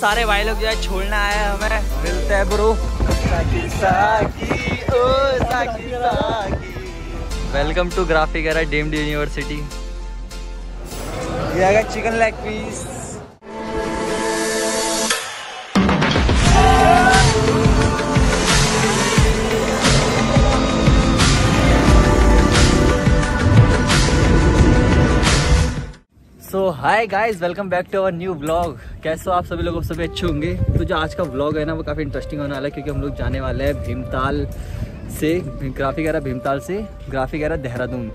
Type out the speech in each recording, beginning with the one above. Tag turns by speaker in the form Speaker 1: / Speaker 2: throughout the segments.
Speaker 1: सारे भाई लोग जो है छोड़ना आए हमें। मिलते हैं bro. Welcome to Graphic Era Deemed University ये आएगा chicken leg piece so hi guys welcome back to our new blog कैसे हो आप सभी लोग सभी अच्छे होंगे। तो जो आज का ब्लॉग है ना वो काफ़ी इंटरेस्टिंग होने वाला है क्योंकि हम लोग जाने वाले हैं भीमताल से ग्राफिक एरा भीमताल से ग्राफिक एरा देहरादून।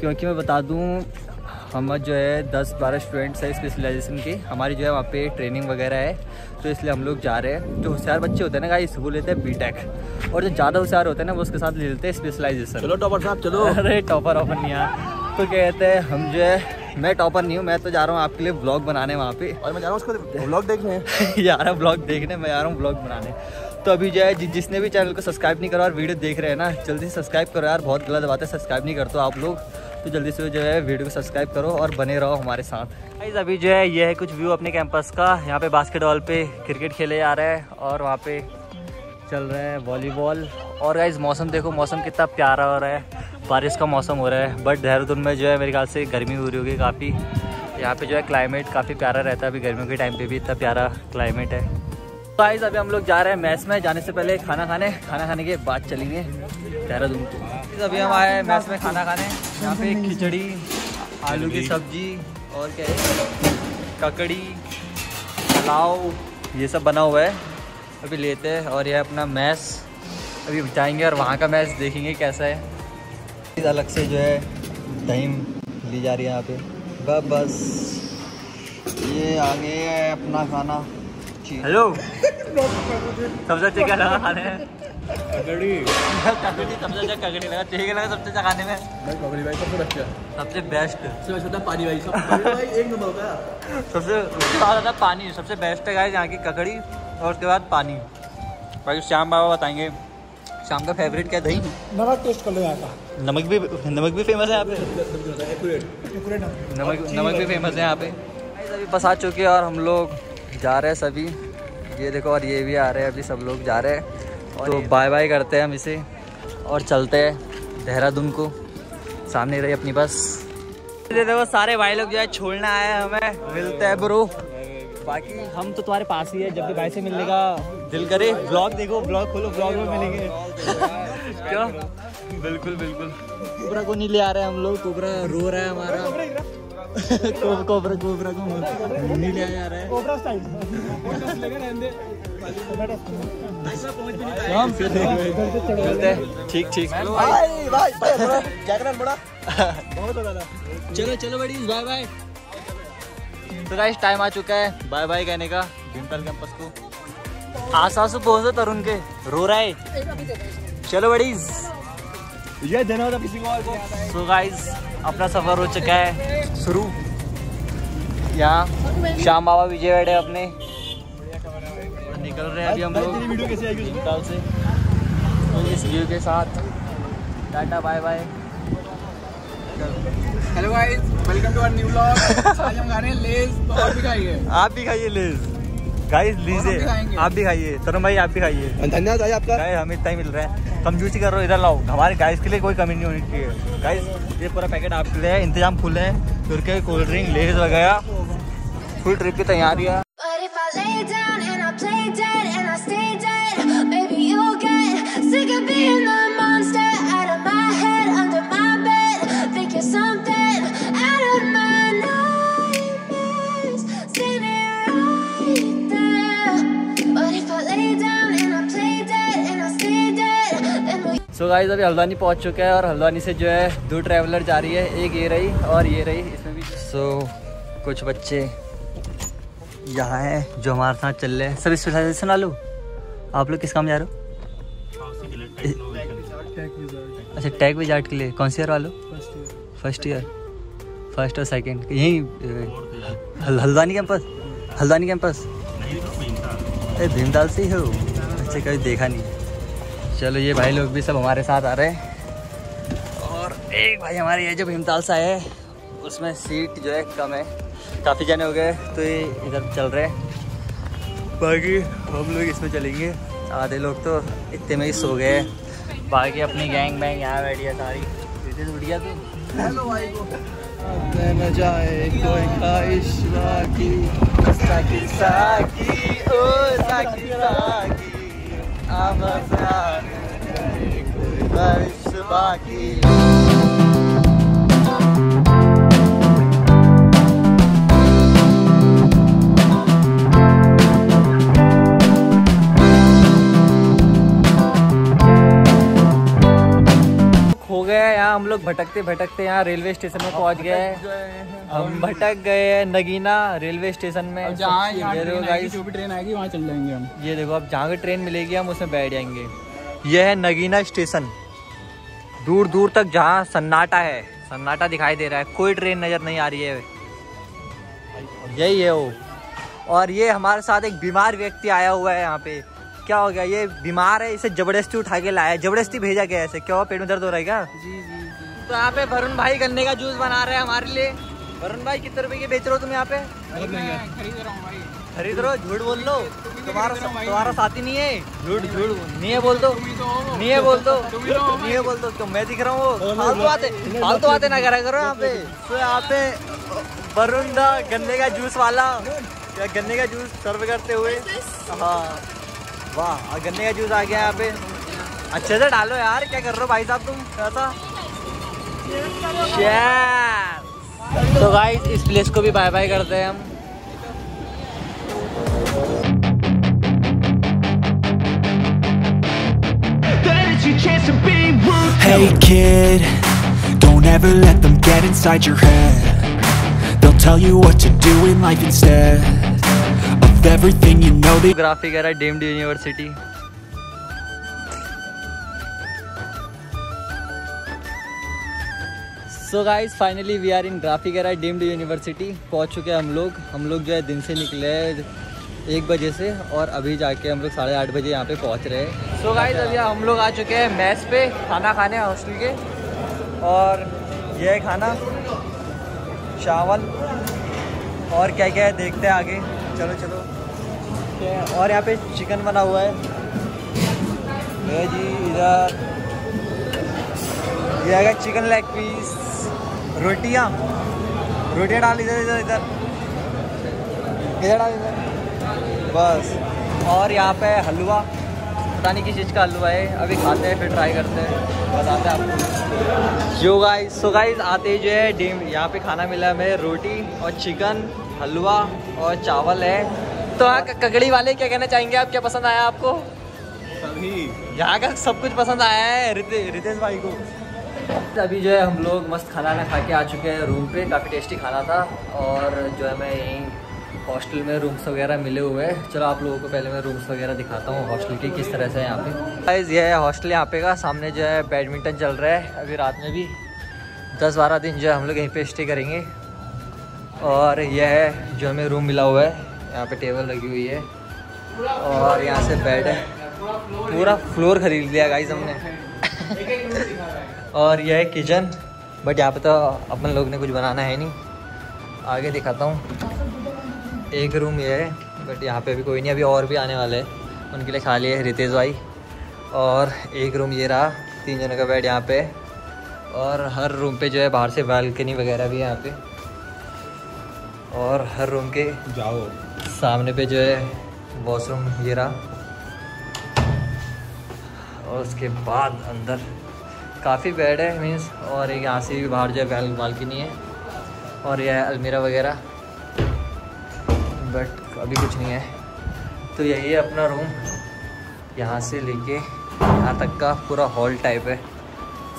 Speaker 1: क्योंकि मैं बता दूँ हम जो है दस बारह स्टूडेंट्स हैं स्पेशलाइजेशन के। हमारी जो है वहाँ पे ट्रेनिंग वगैरह है तो इसलिए हम लोग जा रहे हैं। जो होशियार बच्चे होते हैं ना गाइस वो लेते हैं बी और जो ज़्यादा होशियार होते हैं ना वो उसके साथ ले लेते हैं स्पेशलाइजेशन
Speaker 2: चलो टॉपर साहब चलो।
Speaker 1: अरे टॉपर ऑफ़र नहीं आया तो कहते हैं हम जो है मैं टॉपर नहीं हूँ मैं तो जा रहा हूँ आपके लिए ब्लॉग बनाने वहाँ पे।
Speaker 2: और मैं जा रहा हूँ उसको ब्लॉग देखने?
Speaker 1: जा रहा हूँ ब्लॉग देखने मैं जा रहा हूँ ब्लॉग बनाने। तो अभी जो है जि, जिसने भी चैनल को सब्सक्राइब नहीं करा और वीडियो देख रहे हैं ना जल्दी से सब्सक्राइब करो यार बहुत गलत बात है सब्सक्राइब नहीं करते हो आप लोग। तो जल्दी से जो है वीडियो को सब्सक्राइब करो और बने रहो हमारे साथ। गाइस अभी जो है ये है कुछ व्यू अपने कैंपस का। यहाँ पे बास्केटबॉल पे क्रिकेट खेले जा रहा है और वहाँ पे चल रहे हैं वॉलीबॉल और गाइज़ मौसम देखो मौसम कितना प्यारा हो रहा है। बारिश का मौसम हो रहा है बट देहरादून में जो है मेरे ख्याल से गर्मी हो रही होगी काफ़ी। यहाँ पे जो है क्लाइमेट काफ़ी प्यारा रहता है अभी गर्मियों के टाइम पे भी इतना प्यारा क्लाइमेट है। तो गाइज़ अभी हम लोग जा रहे हैं मैस में जाने से पहले खाना खाने खाना खाने के बाद चलेंगे देहरादून को। अभी हम आए हैं मैस में खाना खाने यहाँ पे खिचड़ी आलू की सब्ज़ी और क्या है? ककड़ी पुलाव ये सब बना हुआ है। अभी लेते हैं और यह अपना मैस। अभी जाएँगे और वहाँ का मैच देखेंगे कैसा है। अलग से जो है दही ली जा रही है यहाँ पे। बस बस। ये आगे है अपना खाना। हेलो सबसे अच्छा क्या लगा खाने में?
Speaker 2: ककड़ी।
Speaker 1: ककड़ी सबसे अच्छा ककड़ी लगा। ठीक लगा सबसे अच्छा खाने में?
Speaker 2: भाई ककड़ी भाई सबसे अच्छा
Speaker 1: सबसे बेस्ट
Speaker 2: सबसे अच्छा पानी भाई एक नंबर होता है
Speaker 1: सबसे उसके बाद आता पानी। सबसे बेस्ट है गाइस यहाँ की ककड़ी और उसके बाद पानी। बाकी श्याम बाबा बताएँगे। शाम का फेवरेट क्या दही
Speaker 3: नमक टेस्ट कर लो यहाँ का।
Speaker 1: नमक भी नमक भी फ़ेमस है यहाँ पे? नमक नमक भी फ़ेमस है यहाँ पे। अभी बस आ चुके हैं और हम लोग जा रहे हैं सभी। ये देखो और ये भी आ रहे हैं अभी सब लोग जा रहे हैं। तो बाय बाय करते हैं हम इसे और चलते हैं देहरादून को। सामने रही अपनी बस। ये देखो सारे भाई लोग जो है छोड़ना आए हमें। मिलते हैं ब्रो बाकी हम तो तुम्हारे पास ही है जब भी भाई से मिलने का दिल करे ब्लॉग देखो ब्लॉग खोलो ब्लॉग में मिलेंगे। क्या? बिल्कुल बिल्कुल। कोबरा को नहीं ले आ रहे हम लोग कोबरा रो रहा है हमारा। कोबरा कोबरा को नहीं ले आ रहा। है
Speaker 3: कोबरा स्टाइल
Speaker 1: हम मिलते हैं। ठीक ठीक।
Speaker 2: भाई। भाई भाई क्या करना बड़ा?
Speaker 1: चलो चलो बड़ी बाय बाय तो गाइस टाइम आ चुका है। बाय बाय कहने का। भीमताल कैंपस को। आस पहुँच दो तरुण के रो रहा है। चलो बड़ीज।
Speaker 2: ये देना होता किसी को
Speaker 1: सो गाइस अपना सफ़र हो चुका है। शुरू। यहाँ श्याम बाबा विजय बैठे अपने। निकल रहे हैं अभी हम लोग।
Speaker 2: वीडियो?
Speaker 1: भीमताल से। तो इस व्यू के साथ। Tata bye bye
Speaker 2: hello guys welcome to our new vlog आज हम खा रहे हैं लेज तो और भी खाइए।
Speaker 1: आप भी खाइए लेज गाइस लीजिए। आप भी खाइए। तरुण भाई आप भी खाइए।
Speaker 2: धन्यवाद भाई आपका।
Speaker 1: गाइस हमें इतना ही मिल रहा है। कमजूसी कर रहे हो इधर लाओ। हमारे गाइस के लिए कोई कमी नहीं होनी चाहिए। गाइस ये पूरा पैकेट आपके लिए है। इंतज़ाम फुल है। तुर्के कोल्ड ड्रिंक लेज वगैरह। फुल ट्रिप की तैयारी है सो so गाइस अभी हल्द्वानी पहुँच चुका है और हल्द्वानी से जो है दो ट्रैवलर जा रही है एक ये रही और ये रही इसमें भी। सो so, कुछ बच्चे यहाँ हैं जो हमारे साथ चल रहे हैं। सब स्पेशलाइजेशन वालो आप लोग किस काम जा रहे हो? अच्छा टैग विज आर्ट के लिए। कौन सी ईयर वालो फ़र्स्ट ईयर फ़र्स्ट और सेकंड यहीं हल्द्वानी कैंपस हल्द्वानी कैंपस अरे भीमताल से ही हो। अच्छा कभी देखा नहीं। चलो, ये भाई लोग भी सब हमारे साथ आ रहे हैं। और एक भाई हमारे ये जो भीमताल सा है, उसमें सीट जो है कम है। काफ़ी जने हो गए तो ये इधर चल रहे हैं। बाकी हम लोग इसमें चलेंगे। आधे लोग तो इतने में ही सो गए बाकी अपनी गैंग बैंग यहाँ बैठी है सारी। रितेश उठ गया
Speaker 2: हेलो भाई को।
Speaker 1: न जाए कोई बाकी। साकी साकी, ओ, साकी साकी। आवाज़ आने जाए यहाँ हम लोग भटकते भटकते यहाँ रेलवे स्टेशन में पहुँच गए हैं। हम भटक गए हैं नगीना रेलवे स्टेशन में।
Speaker 2: जहाँ
Speaker 1: ये देखो
Speaker 2: ट्रेन आएगी जो भी ट्रेन आएगी वहाँ चल जाएँगे हम।
Speaker 1: ये देखो अब जहाँ की ट्रेन मिलेगी हम उसमें बैठ जाएँगे। यह है नगीना स्टेशन। दूर दूर तक जहाँ सन्नाटा है। सन्नाटा दिखाई दे रहा है। कोई ट्रेन नज़र नहीं आ रही है। यही है वो। और ये हमारे साथ एक बीमार व्यक्ति आया हुआ है यहाँ पे। क्या हो गया? ये बीमार है इसे ज़बरदस्ती उठा के लाया ज़बरदस्ती भेजा गया ऐसे क्या पेट में दर्द हो रहा है क्या?
Speaker 2: जी जी जी।
Speaker 1: तो यहाँ पे वरुण भाई गन्ने का जूस बना रहे हैं हमारे लिए। वरुण भाई कितने रुपए के बेच रहे हो तुम यहाँ पे?
Speaker 2: खरीद रहा हूँ भाई।
Speaker 1: खरीद रहे झूठ बोल लो तुम्हारा
Speaker 2: हूँ भाई।
Speaker 1: तुम्हारा साथी नहीं है। झूठ झूठ। नहीं है बोल दो।
Speaker 2: तो
Speaker 1: नहीं है बोल दो।
Speaker 2: तो
Speaker 1: नहीं है बोल दो। तो मैं दिख रहा हूँ। फालतू आते फालतू आते ना करा करो यहाँ पे। तो यहाँ पे वरुण दा गन्ने का जूस वाला गन्ने का जूस सर्व करते हुए हाँ। वाह गन्ने का जूस आ गया यहाँ पे। अच्छे से डालो यार। क्या कर रहे हो भाई साहब तुम? कैसा! तो गाइस इस प्लेस को भी बाय बाय करते हैं हम
Speaker 4: Hey kid, don't ever let them get inside your head. They'll tell you what to do in life instead of everything you know that
Speaker 1: Graphic है Deemed University so guys finally we are in Graphic Era Deemed University पहुँच चुके हैं हम लोग। हम लोग जो है दिन से निकले एक बजे से और अभी जाके हम लोग साढ़े आठ बजे यहाँ पे पहुँच रहे हैं। सो गाइज़ अभी हम लोग आ चुके हैं मैस पे, खाना खाने हॉस्टल के। और यह है खाना, चावल। और क्या क्या है देखते हैं आगे। चलो चलो। और यहाँ पे चिकन बना हुआ है। जी, इधर। ये आएगा चिकन लेग पीस। रोटियाँ। रोटियाँ डाल इधर इधर इधर। इधर डाल इधर। बस। और यहाँ पे हलवा। पता नहीं किस चीज़ का हलवा है। अभी खाते हैं फिर ट्राई करते हैं। बताते हैं आपको। जो गाइस सो गाइस आते ही जो है डीम यहाँ पे खाना मिला हमें रोटी और चिकन हलवा और चावल है। तो का ककड़ी वाले क्या कहना चाहेंगे आप? क्या पसंद आया आपको?
Speaker 2: सभी।
Speaker 1: यहाँ का सब कुछ पसंद आया है रितेश भाई को। अभी जो है हम लोग मस्त खाना ना खा के आ चुके हैं रूम पे, काफ़ी टेस्टी खाना था और जो है मैं यहीं हॉस्टल में रूम्स वगैरह मिले हुए हैं। चलो आप लोगों को पहले मैं रूम्स वगैरह दिखाता हूँ हॉस्टल के किस तरह से है यहाँ पे। गाइस ये है हॉस्टल यहाँ पे का, सामने जो है बैडमिंटन चल रहा है, अभी रात में भी। दस बारह दिन जो है हम लोग यहीं पे स्टे करेंगे। और यह है जो हमें रूम मिला हुआ है, यहाँ पे टेबल लगी हुई है। और यहाँ से बेड है। पूरा फ्लोर खरीद लिया गाइस हमने। और यह है किचन बट यहाँ पे तो अपन लोग ने कुछ बनाना है नहीं। आगे दिखाता हूँ। एक रूम ये है बट यहाँ पे भी कोई नहीं अभी और भी आने वाले हैं। उनके लिए खाली है रितेश भाई। और एक रूम ये रहा तीन जनों का बेड यहाँ पे। और हर रूम पे जो है बाहर से बालकनी वगैरह भी है यहाँ पे। और हर रूम के
Speaker 2: जाओ।
Speaker 1: सामने पे जो है वॉशरूम ये रहा। और उसके बाद अंदर काफ़ी बेड है मीन्स और यहाँ से भी बाहर जो है बैल बालकनी है और यह अलमीरा वगैरह। बट अभी कुछ नहीं है। तो यही है अपना रूम यहाँ से लेके यहाँ तक का पूरा हॉल टाइप है।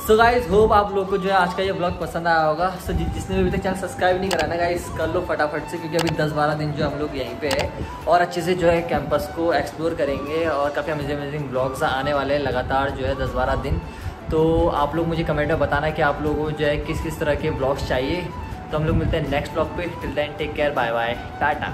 Speaker 1: सो गाइज़ होप आप लोग को जो है आज का ये ब्लॉग पसंद आया होगा। सो so, जिसने भी अभी तक चैनल सब्सक्राइब नहीं करा ना गाइज़ कर लो फटाफट से क्योंकि अभी 10-12 दिन जो हम लोग यहीं पे है और अच्छे से जो है कैंपस को एक्सप्लोर करेंगे और काफ़ी अमेजिंग अमेजिंग ब्लॉग्स आने वाले हैं लगातार जो है 10-12 दिन। तो आप लोग मुझे कमेंट में बताना कि आप लोगों को जो है किस किस तरह के ब्लॉग्स चाहिए। तो हम लोग मिलते हैं नेक्स्ट ब्लॉग पे। Till then take care bye bye tata.